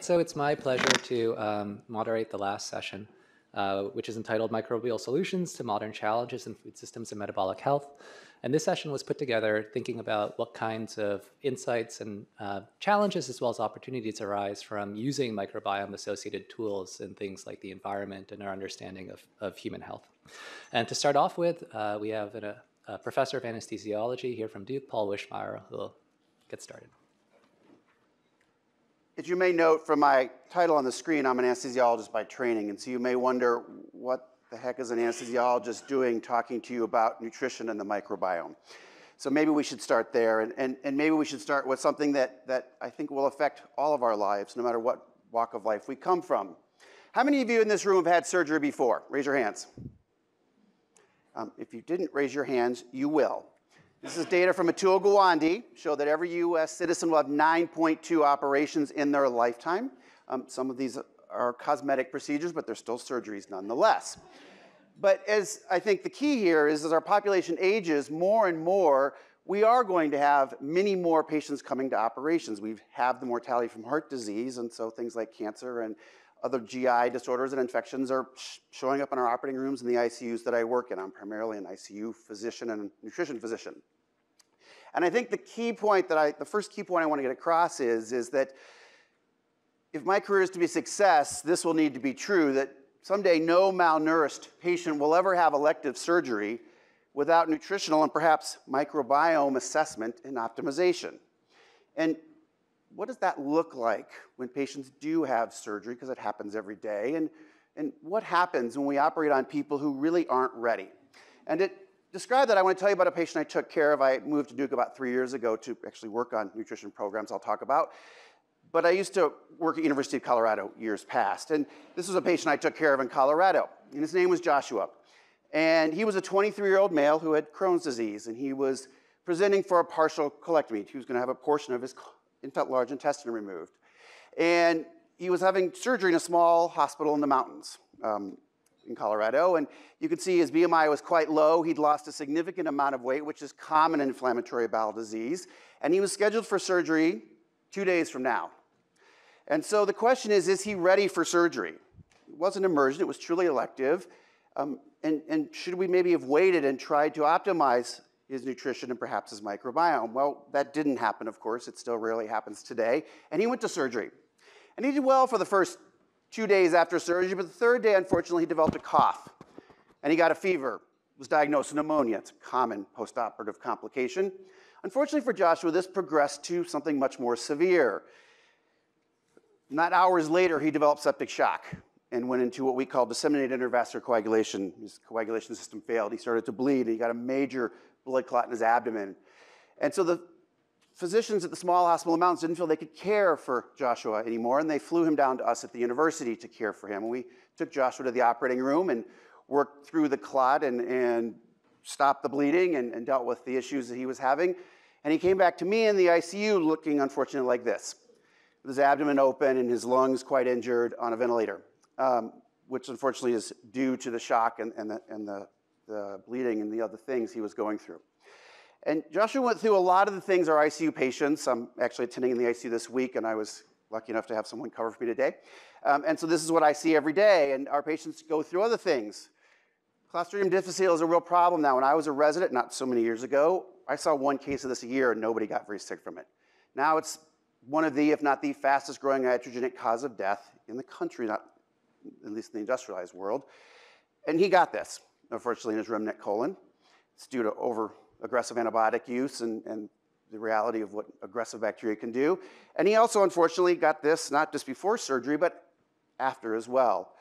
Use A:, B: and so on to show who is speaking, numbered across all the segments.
A: So it's my pleasure to um, moderate the last session, uh, which is entitled Microbial Solutions to Modern Challenges in Food Systems and Metabolic Health. And this session was put together thinking about what kinds of insights and uh, challenges as well as opportunities arise from using microbiome-associated tools in things like the environment and our understanding of, of human health. And to start off with, uh, we have a, a professor of anesthesiology here from Duke, Paul Wischmeyer, who will get started.
B: As you may note from my title on the screen, I'm an anesthesiologist by training, and so you may wonder what the heck is an anesthesiologist doing talking to you about nutrition and the microbiome. So maybe we should start there, and, and, and maybe we should start with something that, that I think will affect all of our lives, no matter what walk of life we come from. How many of you in this room have had surgery before? Raise your hands. Um, if you didn't raise your hands, you will. This is data from Atul Gawande, show that every US citizen will have 9.2 operations in their lifetime. Um, some of these are cosmetic procedures, but they're still surgeries nonetheless. But as I think the key here is as our population ages more and more, we are going to have many more patients coming to operations. We have the mortality from heart disease, and so things like cancer and other GI disorders and infections are showing up in our operating rooms in the ICUs that I work in. I'm primarily an ICU physician and nutrition physician. And I think the key point that I, the first key point I want to get across is, is that if my career is to be success, this will need to be true, that someday no malnourished patient will ever have elective surgery without nutritional and perhaps microbiome assessment and optimization. And what does that look like when patients do have surgery, because it happens every day, and, and what happens when we operate on people who really aren't ready? And it describe that, I want to tell you about a patient I took care of. I moved to Duke about three years ago to actually work on nutrition programs I'll talk about. But I used to work at University of Colorado years past. And this was a patient I took care of in Colorado. And his name was Joshua. And he was a 23-year-old male who had Crohn's disease. And he was presenting for a partial colectomy. He was going to have a portion of his large intestine removed. And he was having surgery in a small hospital in the mountains. Um, in Colorado, and you could see his BMI was quite low. He'd lost a significant amount of weight, which is common in inflammatory bowel disease, and he was scheduled for surgery two days from now. And so the question is, is he ready for surgery? It wasn't emergent, it was truly elective. Um, and, and should we maybe have waited and tried to optimize his nutrition and perhaps his microbiome? Well, that didn't happen, of course. It still rarely happens today. And he went to surgery. And he did well for the first two days after surgery, but the third day, unfortunately, he developed a cough and he got a fever, was diagnosed with pneumonia. It's a common postoperative complication. Unfortunately for Joshua, this progressed to something much more severe. Not hours later, he developed septic shock and went into what we call disseminated intravascular coagulation. His coagulation system failed. He started to bleed, he got a major blood clot in his abdomen. And so the physicians at the small hospital in mountains didn't feel they could care for Joshua anymore, and they flew him down to us at the university to care for him. And we took Joshua to the operating room and worked through the clot and, and stopped the bleeding and, and dealt with the issues that he was having. And he came back to me in the ICU looking, unfortunately, like this with his abdomen open and his lungs quite injured on a ventilator, um, which unfortunately is due to the shock and, and, the, and the, the bleeding and the other things he was going through. And Joshua went through a lot of the things our ICU patients, I'm actually attending in the ICU this week, and I was lucky enough to have someone cover for me today. Um, and so this is what I see every day, and our patients go through other things. Clostridium difficile is a real problem now. When I was a resident, not so many years ago, I saw one case of this a year and nobody got very sick from it. Now it's one of the, if not the fastest growing iatrogenic cause of death in the country, not at least in the industrialized world. And he got this, unfortunately, in his remnant colon. It's due to over aggressive antibiotic use and, and the reality of what aggressive bacteria can do. And he also, unfortunately, got this not just before surgery, but after as well.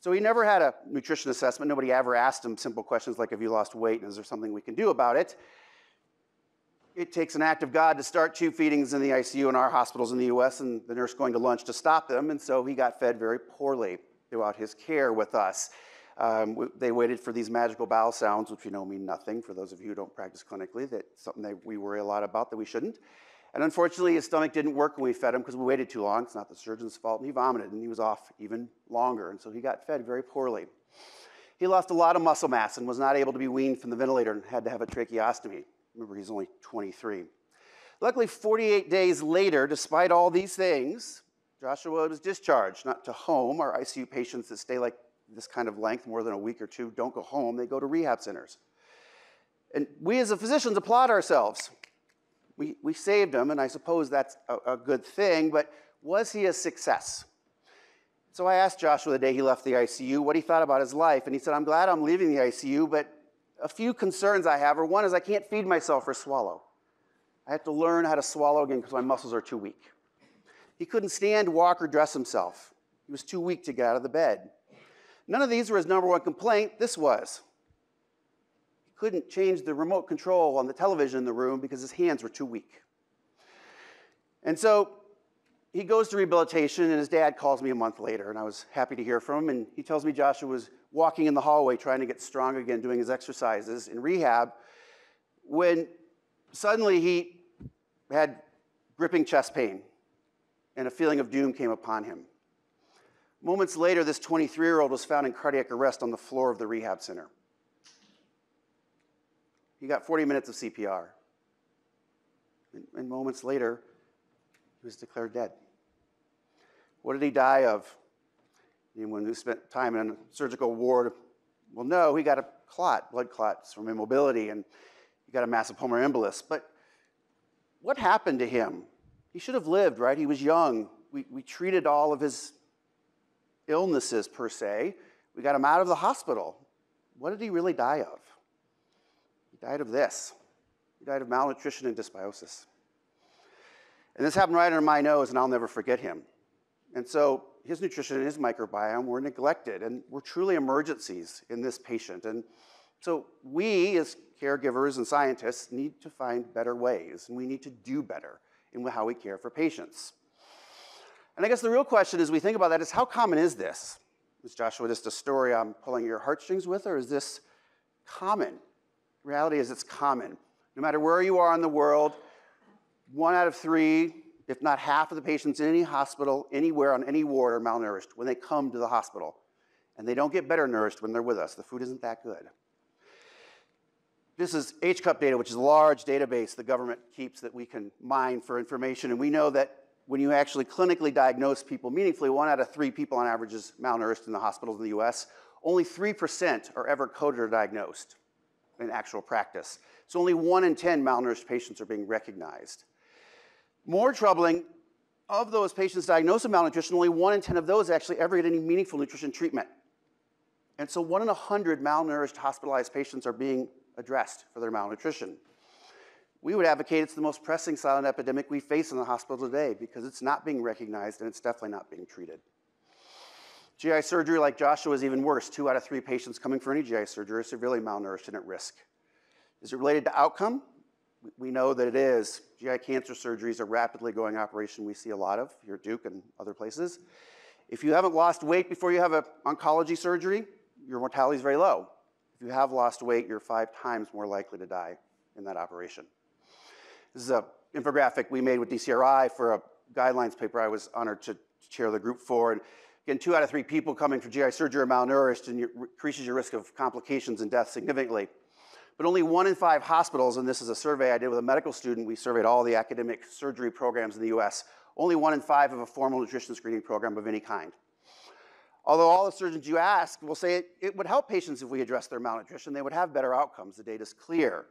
B: So he never had a nutrition assessment. Nobody ever asked him simple questions like, have you lost weight and is there something we can do about it? It takes an act of God to start tube feedings in the ICU in our hospitals in the US and the nurse going to lunch to stop them. And so he got fed very poorly throughout his care with us. Um, they waited for these magical bowel sounds, which we know mean nothing for those of you who don't practice clinically. That's something that we worry a lot about that we shouldn't. And unfortunately, his stomach didn't work when we fed him because we waited too long. It's not the surgeon's fault. And he vomited and he was off even longer. And so he got fed very poorly. He lost a lot of muscle mass and was not able to be weaned from the ventilator and had to have a tracheostomy. Remember, he's only 23. Luckily, 48 days later, despite all these things, Joshua was discharged, not to home. Our ICU patients that stay like this kind of length, more than a week or two, don't go home. They go to rehab centers. And we as physicians applaud ourselves. We, we saved him, and I suppose that's a, a good thing, but was he a success? So I asked Joshua the day he left the ICU what he thought about his life, and he said, I'm glad I'm leaving the ICU, but a few concerns I have are one is I can't feed myself or swallow. I have to learn how to swallow again because my muscles are too weak. He couldn't stand, walk, or dress himself. He was too weak to get out of the bed. None of these were his number one complaint. This was. He couldn't change the remote control on the television in the room because his hands were too weak. And so he goes to rehabilitation, and his dad calls me a month later, and I was happy to hear from him. And he tells me Joshua was walking in the hallway trying to get strong again, doing his exercises in rehab, when suddenly he had gripping chest pain, and a feeling of doom came upon him. Moments later, this 23 year old was found in cardiac arrest on the floor of the rehab center. He got 40 minutes of CPR. And, and, moments later, he was declared dead. What did he die of? Anyone who spent time in a surgical ward will know he got a clot, blood clots from immobility, and he got a massive pulmonary embolus. But what happened to him? He should have lived, right? He was young. We, we treated all of his illnesses per se. We got him out of the hospital. What did he really die of? He died of this. He died of malnutrition and dysbiosis. And this happened right under my nose, and I'll never forget him. And so his nutrition and his microbiome were neglected and were truly emergencies in this patient. And so we, as caregivers and scientists, need to find better ways, and we need to do better in how we care for patients. And I guess the real question as we think about that is how common is this? Is Joshua just a story I'm pulling your heartstrings with, or is this common? The reality is it's common. No matter where you are in the world, one out of three, if not half of the patients in any hospital, anywhere on any ward are malnourished when they come to the hospital. And they don't get better nourished when they're with us. The food isn't that good. This is HCUP data, which is a large database the government keeps that we can mine for information. And we know that when you actually clinically diagnose people meaningfully, one out of three people on average is malnourished in the hospitals in the US. Only 3% are ever coded or diagnosed in actual practice. So only one in 10 malnourished patients are being recognized. More troubling, of those patients diagnosed with malnutrition, only one in 10 of those actually ever get any meaningful nutrition treatment. And so one in 100 malnourished hospitalized patients are being addressed for their malnutrition we would advocate it's the most pressing silent epidemic we face in the hospital today because it's not being recognized and it's definitely not being treated. GI surgery, like Joshua, is even worse. Two out of three patients coming for any GI surgery are severely malnourished and at risk. Is it related to outcome? We know that it is. GI cancer surgery is a rapidly growing operation we see a lot of here at Duke and other places. If you haven't lost weight before you have an oncology surgery, your mortality is very low. If you have lost weight, you're five times more likely to die in that operation. This is an infographic we made with DCRI for a guidelines paper I was honored to chair the group for. And again, two out of three people coming for GI surgery are malnourished and it increases your risk of complications and death significantly. But only one in five hospitals, and this is a survey I did with a medical student, we surveyed all the academic surgery programs in the US, only one in five have a formal nutrition screening program of any kind. Although all the surgeons you ask will say it, it would help patients if we address their malnutrition, they would have better outcomes. The data is clear.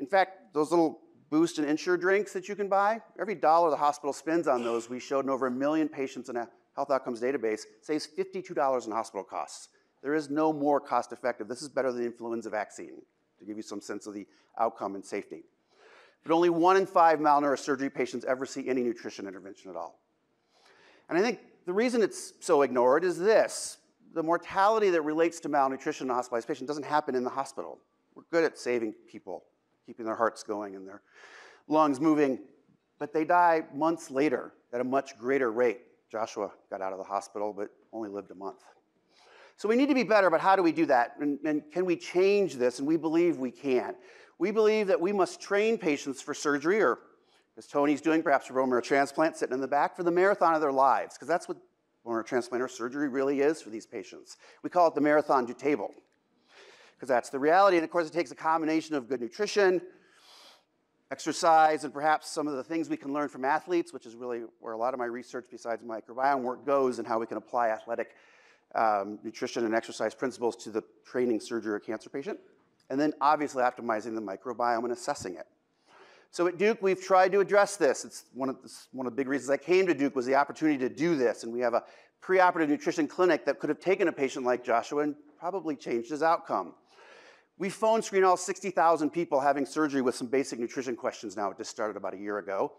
B: In fact, those little Boost and Ensure drinks that you can buy. Every dollar the hospital spends on those, we showed in over a million patients in a health outcomes database, saves $52 in hospital costs. There is no more cost effective. This is better than the influenza vaccine, to give you some sense of the outcome and safety. But only one in five malnourished surgery patients ever see any nutrition intervention at all. And I think the reason it's so ignored is this. The mortality that relates to malnutrition in hospitalized patient doesn't happen in the hospital. We're good at saving people keeping their hearts going and their lungs moving. But they die months later at a much greater rate. Joshua got out of the hospital, but only lived a month. So we need to be better, but how do we do that? And, and, can we change this? And we believe we can. We believe that we must train patients for surgery, or as Tony's doing, perhaps a bone marrow transplant, sitting in the back, for the marathon of their lives, because that's what bone marrow transplant or surgery really is for these patients. We call it the marathon du table because that's the reality. And of course, it takes a combination of good nutrition, exercise, and perhaps some of the things we can learn from athletes, which is really where a lot of my research besides microbiome work goes, and how we can apply athletic um, nutrition and exercise principles to the training surgery or cancer patient. And then obviously optimizing the microbiome and assessing it. So at Duke, we've tried to address this. It's one of, the, one of the big reasons I came to Duke was the opportunity to do this. And we have a preoperative nutrition clinic that could have taken a patient like Joshua and probably changed his outcome. We phone screen all 60,000 people having surgery with some basic nutrition questions now. It just started about a year ago.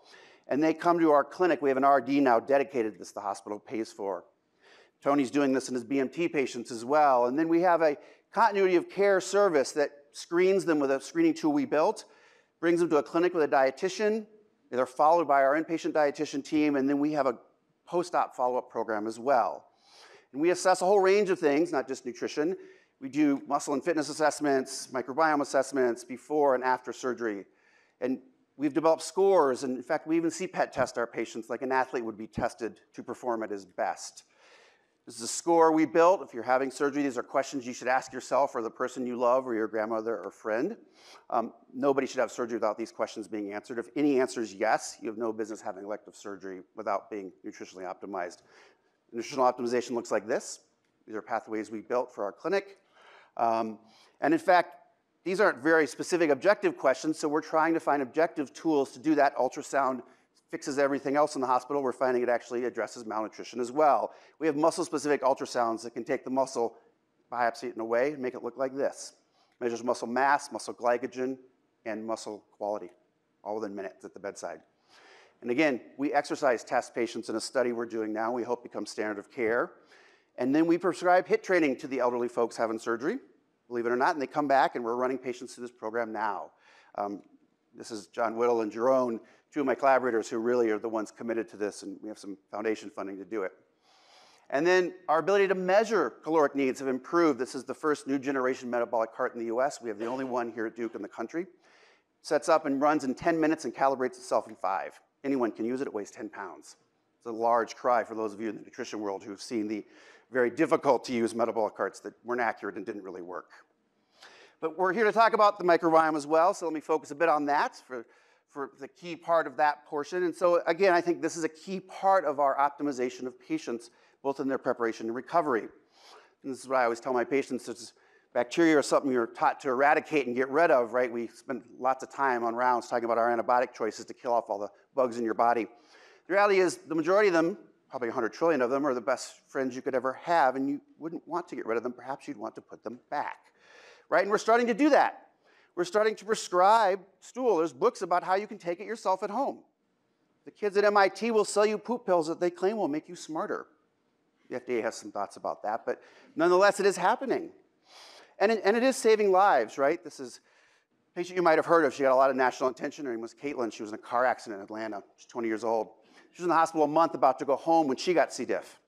B: And they come to our clinic. We have an RD now dedicated to this, the hospital pays for. Tony's doing this in his BMT patients as well. And then we have a continuity of care service that screens them with a screening tool we built, brings them to a clinic with a dietitian. They're followed by our inpatient dietitian team, and then we have a post-op follow-up program as well. And we assess a whole range of things, not just nutrition. We do muscle and fitness assessments, microbiome assessments before and after surgery. And we've developed scores, and in fact, we even CPET test our patients like an athlete would be tested to perform at his best. This is a score we built. If you're having surgery, these are questions you should ask yourself or the person you love or your grandmother or friend. Um, nobody should have surgery without these questions being answered. If any answer is yes, you have no business having elective surgery without being nutritionally optimized. Nutritional optimization looks like this. These are pathways we built for our clinic. Um, and in fact, these aren't very specific objective questions, so we're trying to find objective tools to do that. Ultrasound fixes everything else in the hospital. We're finding it actually addresses malnutrition as well. We have muscle-specific ultrasounds that can take the muscle, biopsy it in a way, and make it look like this. Measures muscle mass, muscle glycogen, and muscle quality, all within minutes at the bedside. And again, we exercise test patients in a study we're doing now. We hope become standard of care. And then we prescribe HIT training to the elderly folks having surgery, believe it or not, and they come back and we're running patients through this program now. Um, this is John Whittle and Jerome, two of my collaborators who really are the ones committed to this, and we have some foundation funding to do it. And then our ability to measure caloric needs have improved. This is the first new generation metabolic cart in the US. We have the only one here at Duke in the country. Sets up and runs in 10 minutes and calibrates itself in five. Anyone can use it, it weighs 10 pounds. It's a large cry for those of you in the nutrition world who've seen the very difficult to use metabolic carts that weren't accurate and didn't really work. But we're here to talk about the microbiome as well, so let me focus a bit on that for, for the key part of that portion. And so again, I think this is a key part of our optimization of patients, both in their preparation and recovery. And this is what I always tell my patients, it's bacteria are something you're taught to eradicate and get rid of, right? We spend lots of time on rounds talking about our antibiotic choices to kill off all the bugs in your body. The reality is the majority of them probably 100 trillion of them are the best friends you could ever have, and you wouldn't want to get rid of them. Perhaps you'd want to put them back, right? And we're starting to do that. We're starting to prescribe stool. There's books about how you can take it yourself at home. The kids at MIT will sell you poop pills that they claim will make you smarter. The FDA has some thoughts about that, but nonetheless, it is happening. And it, and it is saving lives, right? This is a patient you might have heard of. She got a lot of national attention. Her name was Caitlin. She was in a car accident in Atlanta. She's 20 years old. She was in the hospital a month about to go home when she got C. diff.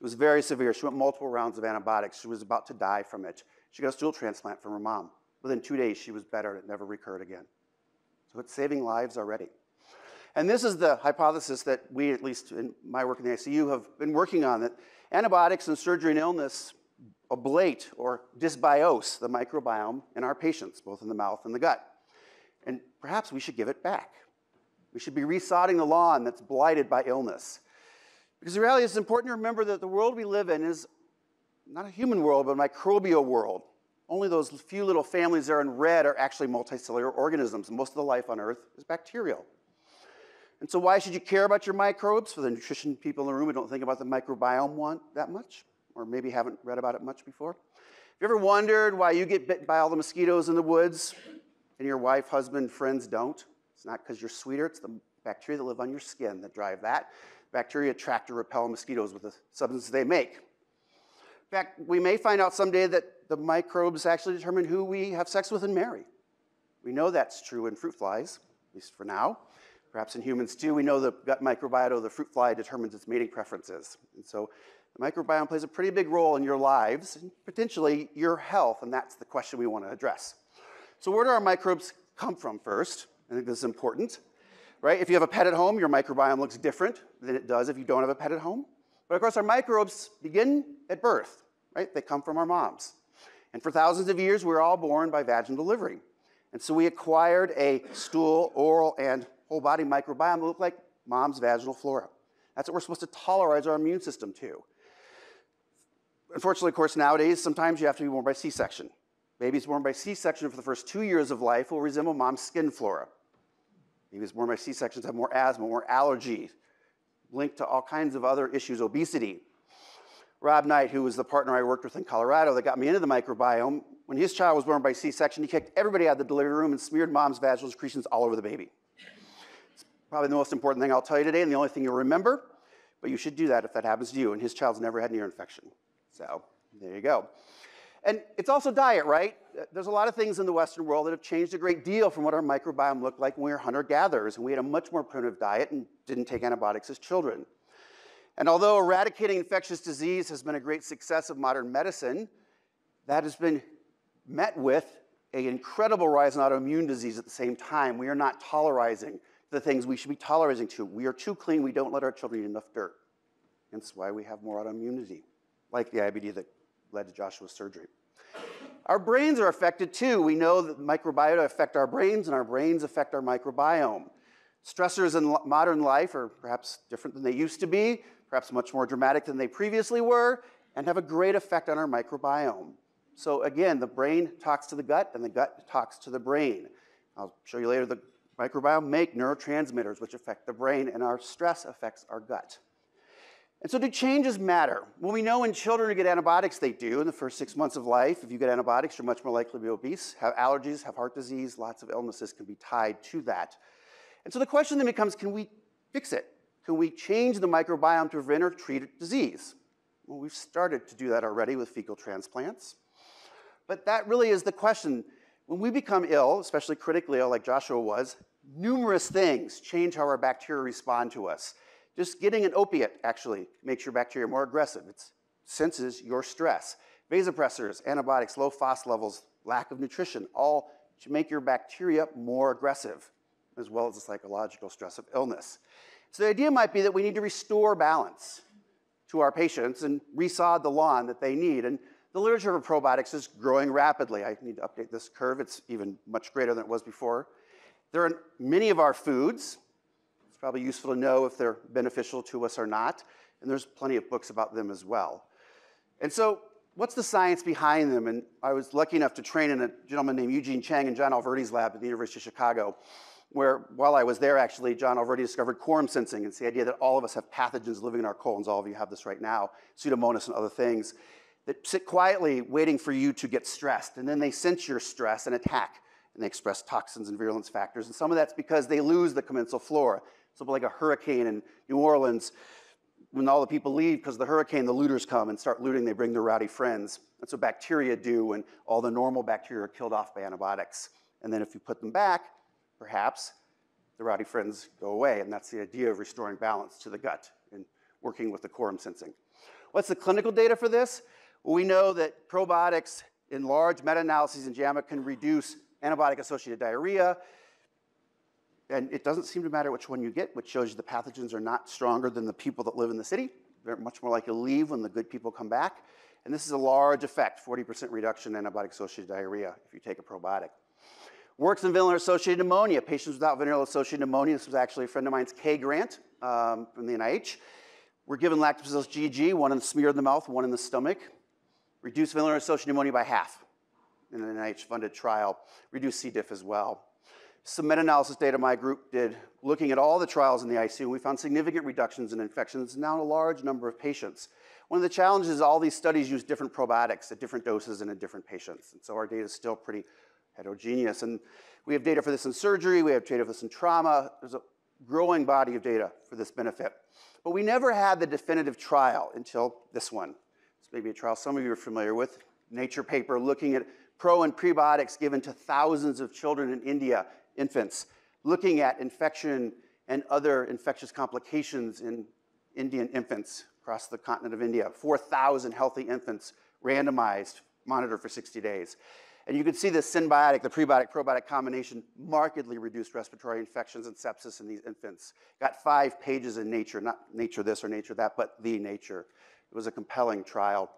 B: It was very severe. She went multiple rounds of antibiotics. She was about to die from it. She got a stool transplant from her mom. Within two days, she was better. And it never recurred again. So it's saving lives already. And this is the hypothesis that we, at least in my work in the ICU, have been working on, that antibiotics and surgery and illness ablate or dysbiose the microbiome in our patients, both in the mouth and the gut. And perhaps we should give it back. We should be resodding the lawn that's blighted by illness. Because the reality is it's important to remember that the world we live in is not a human world, but a microbial world. Only those few little families there in red are actually multicellular organisms. Most of the life on Earth is bacterial. And so why should you care about your microbes? For the nutrition people in the room who don't think about the microbiome that much, or maybe haven't read about it much before. Have you ever wondered why you get bitten by all the mosquitoes in the woods and your wife, husband, friends don't? It's not because you're sweeter, it's the bacteria that live on your skin that drive that. Bacteria attract or repel mosquitoes with the substances they make. In fact, we may find out someday that the microbes actually determine who we have sex with and marry. We know that's true in fruit flies, at least for now. Perhaps in humans too, we know the gut microbiota of the fruit fly determines its mating preferences. And so the microbiome plays a pretty big role in your lives and potentially your health, and that's the question we want to address. So where do our microbes come from first? I think this is important, right? If you have a pet at home, your microbiome looks different than it does if you don't have a pet at home. But of course, our microbes begin at birth, right? They come from our moms. And for thousands of years, we we're all born by vaginal delivery. And so we acquired a stool, oral, and whole body microbiome that looked like mom's vaginal flora. That's what we're supposed to tolerize our immune system to. Unfortunately, of course, nowadays, sometimes you have to be born by C section. Babies born by C section for the first two years of life will resemble mom's skin flora. Babies born by C sections have more asthma, more allergies, linked to all kinds of other issues, obesity. Rob Knight, who was the partner I worked with in Colorado that got me into the microbiome, when his child was born by C section, he kicked everybody out of the delivery room and smeared mom's vaginal secretions all over the baby. It's probably the most important thing I'll tell you today and the only thing you'll remember, but you should do that if that happens to you. And his child's never had an ear infection. So there you go. And it's also diet, right? There's a lot of things in the Western world that have changed a great deal from what our microbiome looked like when we were hunter gatherers, and we had a much more primitive diet and didn't take antibiotics as children. And although eradicating infectious disease has been a great success of modern medicine, that has been met with an incredible rise in autoimmune disease at the same time. We are not tolerizing the things we should be tolerating to. We are too clean, we don't let our children eat enough dirt. That's why we have more autoimmunity, like the IBD that led to Joshua's surgery. Our brains are affected too. We know that microbiota affect our brains, and our brains affect our microbiome. Stressors in modern life are perhaps different than they used to be, perhaps much more dramatic than they previously were, and have a great effect on our microbiome. So again, the brain talks to the gut, and the gut talks to the brain. I'll show you later the microbiome make neurotransmitters which affect the brain, and our stress affects our gut. And so do changes matter? Well, we know in children who get antibiotics, they do in the first six months of life. If you get antibiotics, you're much more likely to be obese, have allergies, have heart disease, lots of illnesses can be tied to that. And so the question then becomes, can we fix it? Can we change the microbiome to prevent or treat disease? Well, we've started to do that already with fecal transplants. But that really is the question. When we become ill, especially critically ill like Joshua was, numerous things change how our bacteria respond to us. Just getting an opiate actually makes your bacteria more aggressive. It senses your stress. Vasopressors, antibiotics, low phos levels, lack of nutrition, all make your bacteria more aggressive, as well as the psychological stress of illness. So the idea might be that we need to restore balance to our patients and resod the lawn that they need. And the literature for probiotics is growing rapidly. I need to update this curve. It's even much greater than it was before. There are many of our foods, probably useful to know if they're beneficial to us or not. And there's plenty of books about them as well. And so, what's the science behind them? And I was lucky enough to train in a gentleman named Eugene Chang in John Alverdy's lab at the University of Chicago, where while I was there, actually, John Alverdy discovered quorum sensing. It's the idea that all of us have pathogens living in our colons. All of you have this right now, Pseudomonas and other things that sit quietly waiting for you to get stressed. And then they sense your stress and attack. And they express toxins and virulence factors. And some of that's because they lose the commensal flora. Something like a hurricane in New Orleans, when all the people leave because of the hurricane, the looters come and start looting. They bring their rowdy friends. That's what bacteria do when all the normal bacteria are killed off by antibiotics. And then if you put them back, perhaps the rowdy friends go away. And that's the idea of restoring balance to the gut and working with the quorum sensing. What's the clinical data for this? Well, we know that probiotics in large meta-analyses in JAMA can reduce antibiotic-associated diarrhea, and it doesn't seem to matter which one you get, which shows you the pathogens are not stronger than the people that live in the city. They're much more likely to leave when the good people come back. And this is a large effect 40% reduction in antibiotic associated diarrhea if you take a probiotic. Works in ventilator associated pneumonia. Patients without ventilator associated pneumonia. This was actually a friend of mine's, Kay Grant um, from the NIH. We're given lactobacillus GG, one in the smear in the mouth, one in the stomach. Reduced ventilator associated pneumonia by half in an NIH funded trial. Reduced C. diff as well some meta-analysis data my group did looking at all the trials in the ICU, we found significant reductions in infections now in a large number of patients. One of the challenges is all these studies use different probiotics at different doses and in different patients. And so our data is still pretty heterogeneous. And we have data for this in surgery, we have data for this in trauma. There's a growing body of data for this benefit. But we never had the definitive trial until this one. This may be a trial some of you are familiar with, Nature paper looking at pro and prebiotics given to thousands of children in India infants, looking at infection and other infectious complications in Indian infants across the continent of India. 4,000 healthy infants randomized, monitored for 60 days. And you can see the synbiotic, the prebiotic probiotic combination markedly reduced respiratory infections and sepsis in these infants. Got five pages in Nature, not Nature this or Nature that, but the Nature. It was a compelling trial.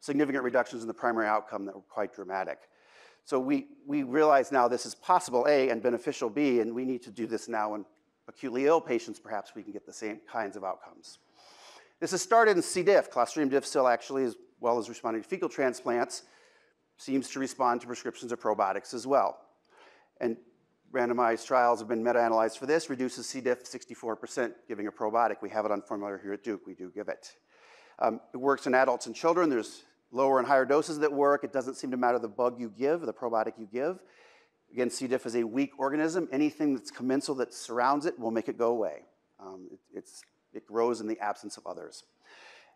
B: Significant reductions in the primary outcome that were quite dramatic. So we, we realize now this is possible, A, and beneficial, B, and we need to do this now in acutely ill patients. Perhaps we can get the same kinds of outcomes. This has started in C. diff. Clostridium difficile actually, as well as responding to fecal transplants, seems to respond to prescriptions of probiotics as well. And randomized trials have been meta-analyzed for this, reduces C. diff 64% giving a probiotic. We have it on formulary here at Duke. We do give it. Um, it works in adults and children. There's lower and higher doses that work. It doesn't seem to matter the bug you give, the probiotic you give. Again, C. diff is a weak organism. Anything that's commensal that surrounds it will make it go away. Um, it, it grows in the absence of others.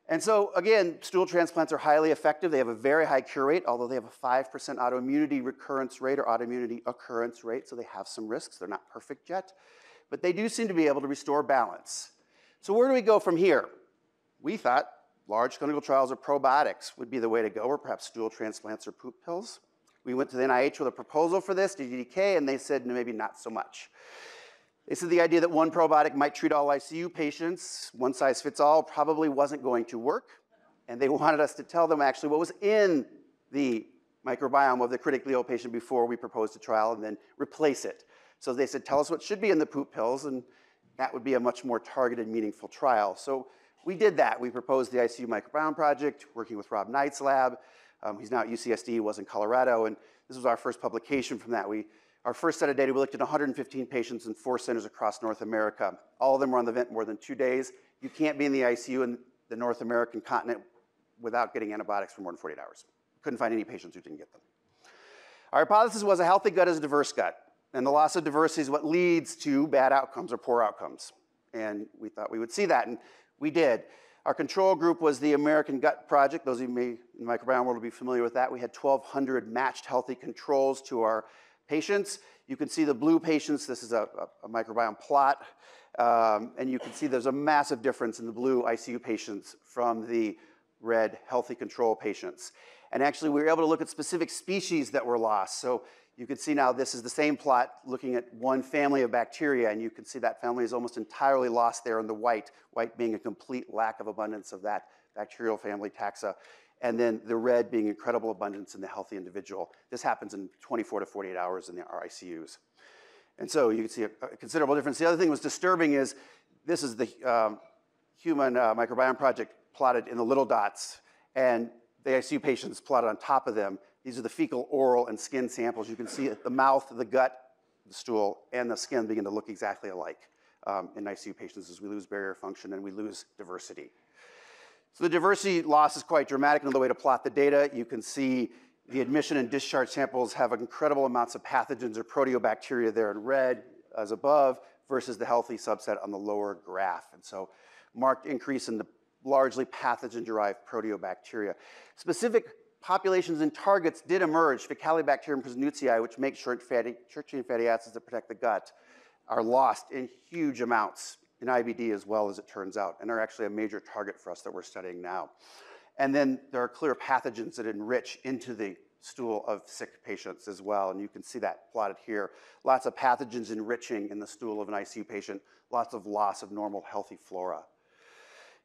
B: And so, again, stool transplants are highly effective. They have a very high cure rate, although they have a 5% autoimmunity recurrence rate or autoimmunity occurrence rate, so they have some risks. They're not perfect yet, but they do seem to be able to restore balance. So, where do we go from here? We thought large clinical trials of probiotics would be the way to go, or perhaps stool transplants or poop pills. We went to the NIH with a proposal for this, DGDK, and they said maybe not so much. They said the idea that one probiotic might treat all ICU patients, one size fits all, probably wasn't going to work. And they wanted us to tell them actually what was in the microbiome of the critically ill patient before we proposed a trial and then replace it. So they said, tell us what should be in the poop pills, and that would be a much more targeted, meaningful trial. So we did that. We proposed the ICU Microbiome Project, working with Rob Knight's lab. Um, he's now at UCSD, he was in Colorado, and this was our first publication from that. We, our first set of data, we looked at 115 patients in four centers across North America. All of them were on the vent more than two days. You can't be in the ICU in the North American continent without getting antibiotics for more than 48 hours. Couldn't find any patients who didn't get them. Our hypothesis was a healthy gut is a diverse gut, and the loss of diversity is what leads to bad outcomes or poor outcomes. And we thought we would see that. And we did. Our control group was the American Gut Project. Those of you in the microbiome world will be familiar with that. We had 1,200 matched healthy controls to our patients. You can see the blue patients. This is a, a, a microbiome plot. Um, and you can see there's a massive difference in the blue ICU patients from the red healthy control patients. And actually, we were able to look at specific species that were lost. So you can see now this is the same plot looking at one family of bacteria, and you can see that family is almost entirely lost there in the white, white being a complete lack of abundance of that bacterial family taxa, and then the red being incredible abundance in the healthy individual. This happens in 24 to 48 hours in the RICUs. And so you can see a, a considerable difference. The other thing that was disturbing is this is the um, human uh, microbiome project plotted in the little dots, and the ICU patients plotted on top of them. These are the fecal, oral, and skin samples. You can see that the mouth, the gut, the stool, and the skin begin to look exactly alike um, in ICU patients as we lose barrier function and we lose diversity. So the diversity loss is quite dramatic. Another way to plot the data, you can see the admission and discharge samples have incredible amounts of pathogens or proteobacteria there in red as above versus the healthy subset on the lower graph. And so marked increase in the largely pathogen-derived proteobacteria. Specific populations and targets did emerge. Faecalibacterium prausnitzii, which make short fatty, fatty acids that protect the gut, are lost in huge amounts in IBD as well, as it turns out, and are actually a major target for us that we're studying now. And then there are clear pathogens that enrich into the stool of sick patients as well, and you can see that plotted here. Lots of pathogens enriching in the stool of an ICU patient, lots of loss of normal healthy flora.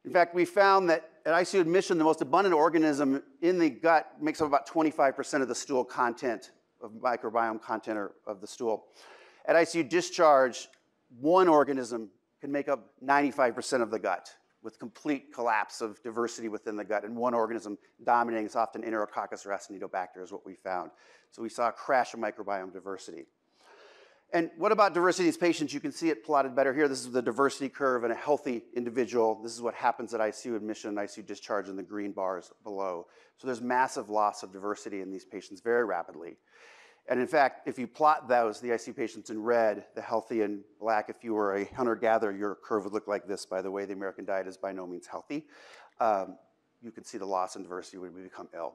B: In fact, we found that at ICU admission, the most abundant organism in the gut makes up about 25% of the stool content, of microbiome content of the stool. At ICU discharge, one organism can make up 95% of the gut with complete collapse of diversity within the gut, and one organism dominating is often Enterococcus or Acinetobacter is what we found. So we saw a crash of microbiome diversity. And what about diversity in these patients? You can see it plotted better here. This is the diversity curve in a healthy individual. This is what happens at ICU admission and ICU discharge in the green bars below. So there's massive loss of diversity in these patients very rapidly. And in fact, if you plot those, the ICU patients in red, the healthy in black, if you were a hunter-gatherer, your curve would look like this. By the way, the American diet is by no means healthy. Um, you can see the loss in diversity when we become ill.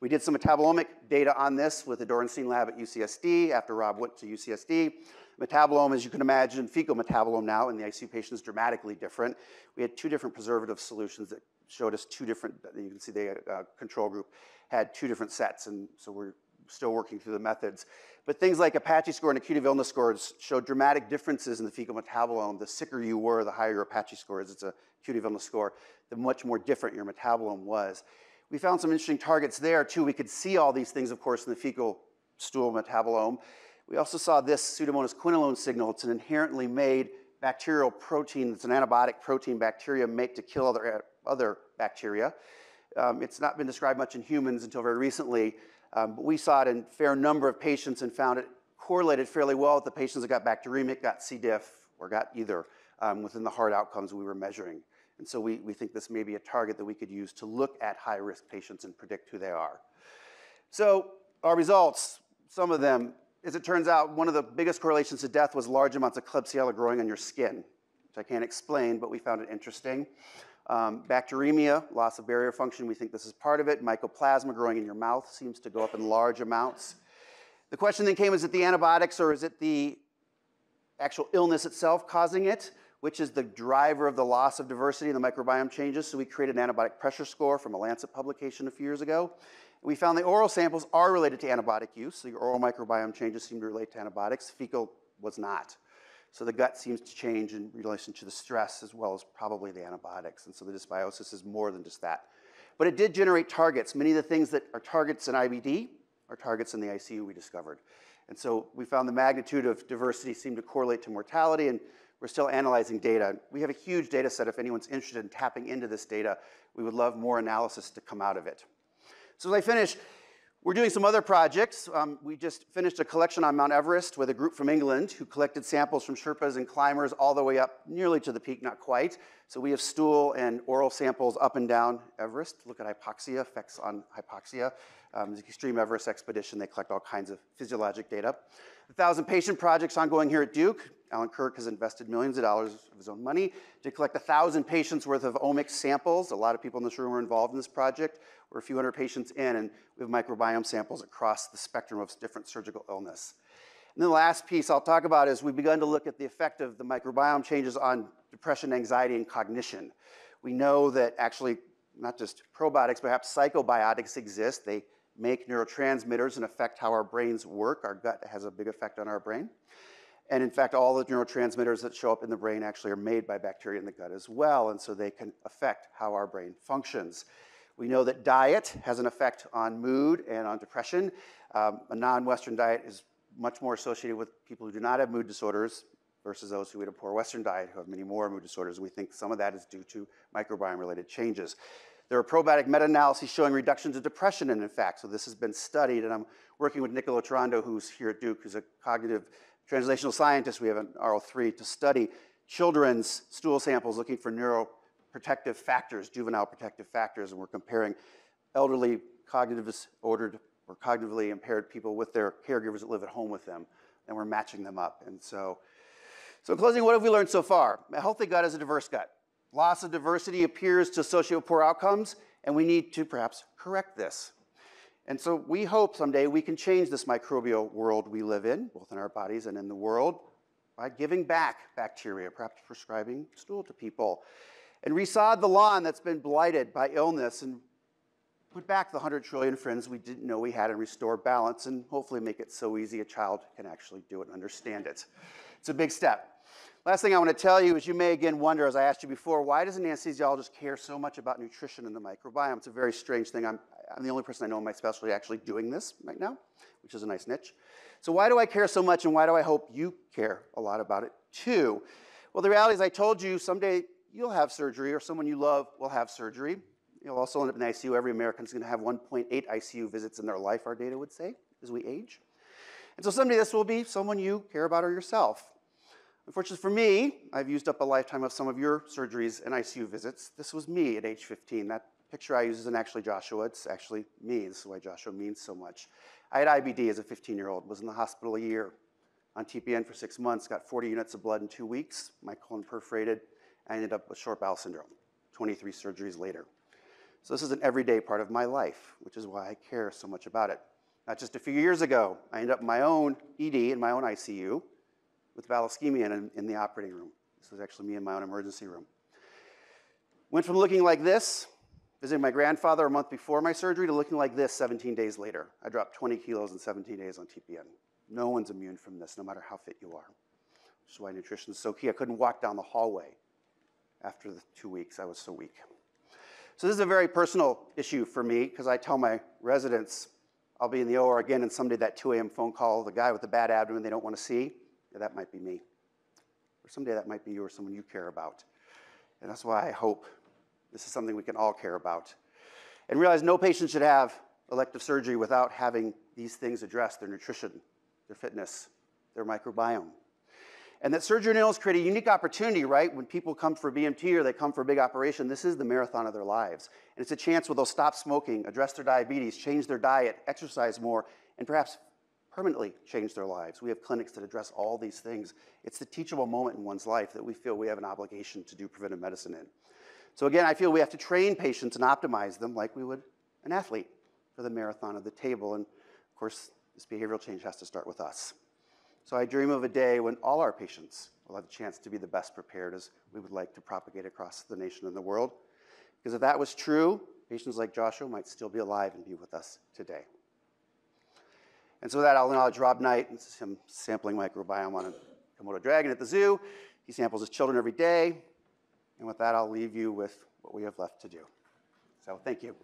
B: We did some metabolomic data on this with the Dorrestein lab at UCSD after Rob went to UCSD. Metabolome, as you can imagine, fecal metabolome now in the ICU patient is dramatically different. We had two different preservative solutions that showed us two different, you can see the uh, control group had two different sets, and so we're still working through the methods. But things like Apache score and acute illness scores showed dramatic differences in the fecal metabolome. The sicker you were, the higher your Apache score is. It's a acute illness score. The much more different your metabolome was. We found some interesting targets there too. We could see all these things, of course, in the fecal stool metabolome. We also saw this Pseudomonas quinolone signal. It's an inherently made bacterial protein. It's an antibiotic protein bacteria make to kill other, other bacteria. Um, it's not been described much in humans until very recently, um, but we saw it in a fair number of patients and found it correlated fairly well with the patients that got bacteremic, got C. diff, or got either um, within the hard outcomes we were measuring. And so we, we think this may be a target that we could use to look at high-risk patients and predict who they are. So our results, some of them, as it turns out, one of the biggest correlations to death was large amounts of Klebsiella growing on your skin, which I can't explain, but we found it interesting. Um, bacteremia, loss of barrier function, we think this is part of it. Mycoplasma growing in your mouth seems to go up in large amounts. The question then came, is it the antibiotics or is it the actual illness itself causing it? Which is the driver of the loss of diversity and the microbiome changes. So we created an antibiotic pressure score from a Lancet publication a few years ago. We found the oral samples are related to antibiotic use. So your oral microbiome changes seem to relate to antibiotics. Fecal was not. So the gut seems to change in relation to the stress as well as probably the antibiotics. And so the dysbiosis is more than just that. But it did generate targets. Many of the things that are targets in IBD are targets in the ICU we discovered. And so we found the magnitude of diversity seemed to correlate to mortality, and we're still analyzing data. We have a huge data set. If anyone's interested in tapping into this data, we would love more analysis to come out of it. So as I finish, we're doing some other projects. Um, we just finished a collection on Mount Everest with a group from England who collected samples from Sherpas and climbers all the way up nearly to the peak, not quite. So we have stool and oral samples up and down Everest. Look at hypoxia, effects on hypoxia. Um, the Extreme Everest Expedition, they collect all kinds of physiologic data. The thousand patient project's ongoing here at Duke. Allan Kirk has invested millions of dollars of his own money to collect a thousand patients worth of omics samples. A lot of people in this room are involved in this project. We're a few hundred patients in, and we have microbiome samples across the spectrum of different surgical illness. And then the last piece I'll talk about is we've begun to look at the effect of the microbiome changes on depression, anxiety, and cognition. We know that actually not just probiotics, perhaps psychobiotics exist. They make neurotransmitters and affect how our brains work. Our gut has a big effect on our brain. And in fact, all the neurotransmitters that show up in the brain actually are made by bacteria in the gut as well, and so they can affect how our brain functions. We know that diet has an effect on mood and on depression. Um, a non-Western diet is much more associated with people who do not have mood disorders versus those who eat a poor Western diet who have many more mood disorders. We think some of that is due to microbiome-related changes. There are probiotic meta-analyses showing reductions of depression, and in fact, so this has been studied, and I'm working with Niccolo Terrando, who's here at Duke, who's a cognitive translational scientists, We have an R03 to study children's stool samples looking for neuroprotective factors, juvenile protective factors, and we're comparing elderly cognitive disordered or cognitively impaired people with their caregivers that live at home with them, and we're matching them up. And so, so in closing, what have we learned so far? A healthy gut is a diverse gut. Loss of diversity appears to associate with poor outcomes, and we need to perhaps correct this. And so we hope someday we can change this microbial world we live in, both in our bodies and in the world, by giving back bacteria, perhaps prescribing stool to people and resod the lawn that's been blighted by illness and put back the 100 trillion friends we didn't know we had and restore balance and hopefully make it so easy a child can actually do it and understand it. It's a big step. Last thing I want to tell you is you may again wonder, as I asked you before, why does an anesthesiologist care so much about nutrition and the microbiome? It's a very strange thing. I'm, I'm the only person I know in my specialty actually doing this right now, which is a nice niche. So why do I care so much and why do I hope you care a lot about it too? Well, the reality is I told you someday you'll have surgery or someone you love will have surgery. You'll also end up in ICU. Every American is going to have 1.8 ICU visits in their life, our data would say, as we age. And so someday this will be someone you care about or yourself. Unfortunately for me, I've used up a lifetime of some of your surgeries and ICU visits. This was me at age 15. That picture I use isn't actually Joshua, it's actually me. This is why Joshua means so much. I had IBD as a 15-year-old, was in the hospital a year, on TPN for six months, got 40 units of blood in two weeks, my colon perforated, I ended up with short bowel syndrome, 23 surgeries later. So this is an everyday part of my life, which is why I care so much about it. Not just a few years ago, I ended up in my own ED, in my own ICU, with bowel ischemia in, in the operating room. This was actually me in my own emergency room. Went from looking like this, visiting my grandfather a month before my surgery, to looking like this 17 days later. I dropped 20 kilos in 17 days on TPN. No one's immune from this, no matter how fit you are. Which is why nutrition is so key. I couldn't walk down the hallway after the two weeks, I was so weak. So this is a very personal issue for me because I tell my residents I'll be in the OR again and someday that 2 a.m. phone call, the guy with the bad abdomen they don't want to see, that might be me. Or someday that might be you or someone you care about. And that's why I hope this is something we can all care about. And realize no patient should have elective surgery without having these things addressed their nutrition, their fitness, their microbiome. And that surgery and illness create a unique opportunity, right? When people come for BMT or they come for a big operation, this is the marathon of their lives. And it's a chance where they'll stop smoking, address their diabetes, change their diet, exercise more, and perhaps permanently change their lives. We have clinics that address all these things. It's the teachable moment in one's life that we feel we have an obligation to do preventive medicine in. So again, I feel we have to train patients and optimize them like we would an athlete for the marathon of the table. And of course, this behavioral change has to start with us. So I dream of a day when all our patients will have a chance to be the best prepared as we would like to propagate across the nation and the world. Because if that was true, patients like Joshua might still be alive and be with us today. And so with that, I'll acknowledge Rob Knight. This is him sampling microbiome on a Komodo dragon at the zoo. He samples his children every day. And with that, I'll leave you with what we have left to do. So thank you.